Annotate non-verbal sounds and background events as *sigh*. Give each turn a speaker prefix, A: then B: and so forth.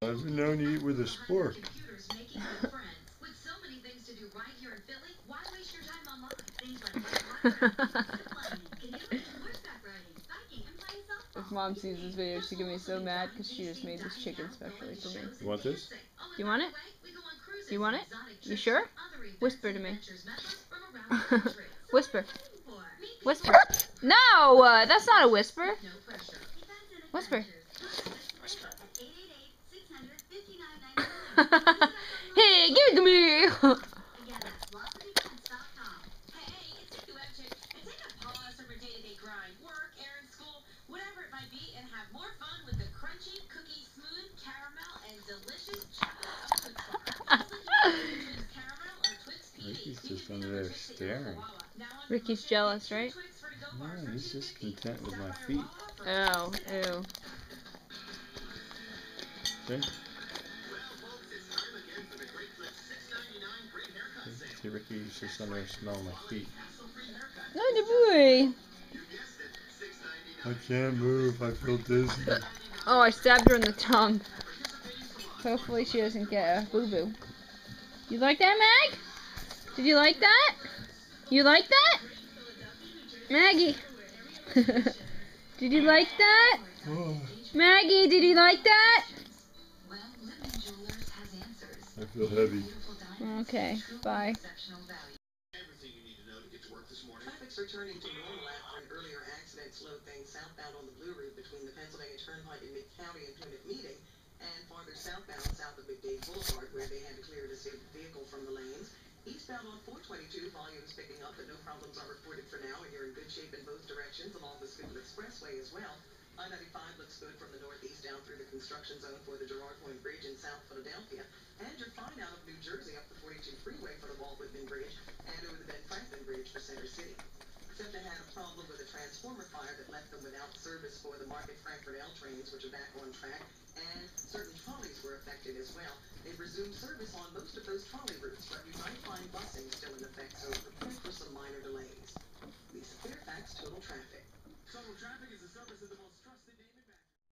A: I've been known to eat with a spork.
B: *laughs* if mom sees this video, she's gonna be so mad because she just made this chicken specially for me.
C: You want this?
B: You want it? You want it? You sure? Whisper to me. *laughs* whisper. Whisper. No! Uh, that's not a whisper. Whisper. Hey, give it to me!
D: Ricky's just under there staring.
B: Ricky's jealous, right?
D: No, he's just content with my feet.
B: Oh, ew.
D: See? See, Ricky's just under there smelling my feet.
B: Oh,
A: boy. I can't move. I feel dizzy.
B: Oh, I stabbed her in the tongue. Hopefully she doesn't get a boo-boo. You like that, Mag? Did you like that? You like that? Maggie. *laughs* did you like that?
A: Oh.
B: Maggie, did you like that?
A: I feel heavy.
B: Okay, bye.
E: Traffic's returning to normal after an earlier accident slowed things southbound on the Blue Route between the Pennsylvania Turnpike and Mid-County and Plymouth Meeting, and farther southbound south of McDade Boulevard, where they had to clear a disabled vehicle from the lanes. Eastbound on 422, volumes picking up, but no problems are reported for now, and you're in good shape in both directions along the Schuylkill Expressway as well. I-95 looks good from the northeast down through the construction zone for the Girard Point Bridge in fire that left them without service for the market Frankford L trains, which are back on track, and certain trolleys were affected as well. They've resumed service on most of those trolley routes, but you might find busing still in effect, so prepare for some minor delays. Lisa Fairfax, Total Traffic.
F: Total Traffic is a service of the